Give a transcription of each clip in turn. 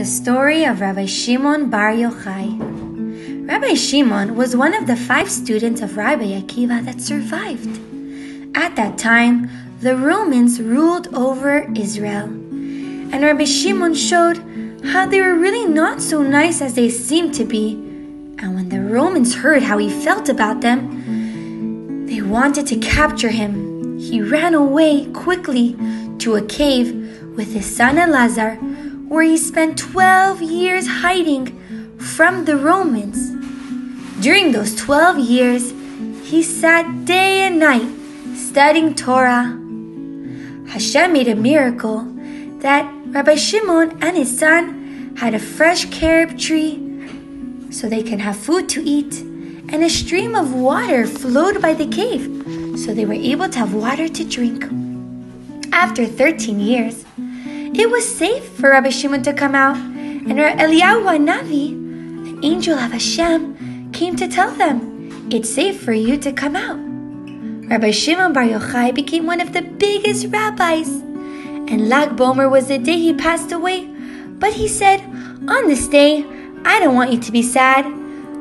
The story of Rabbi Shimon Bar Yochai. Rabbi Shimon was one of the five students of Rabbi Akiva that survived. At that time, the Romans ruled over Israel. And Rabbi Shimon showed how they were really not so nice as they seemed to be. And when the Romans heard how he felt about them, they wanted to capture him. He ran away quickly to a cave with his son Elazar where he spent 12 years hiding from the Romans. During those 12 years, he sat day and night studying Torah. Hashem made a miracle that Rabbi Shimon and his son had a fresh carob tree so they can have food to eat, and a stream of water flowed by the cave so they were able to have water to drink. After 13 years, it was safe for Rabbi Shimon to come out, and Eliyahu Navi, an angel of Hashem, came to tell them, It's safe for you to come out. Rabbi Shimon Bar Yochai became one of the biggest rabbis, and Lag BaOmer was the day he passed away. But he said, On this day, I don't want you to be sad.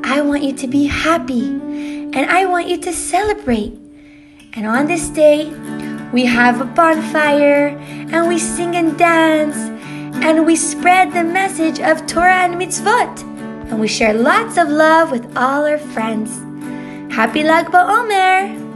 I want you to be happy, and I want you to celebrate. And on this day, we have a bonfire and we sing and dance and we spread the message of Torah and mitzvot and we share lots of love with all our friends. Happy Lag BaOmer!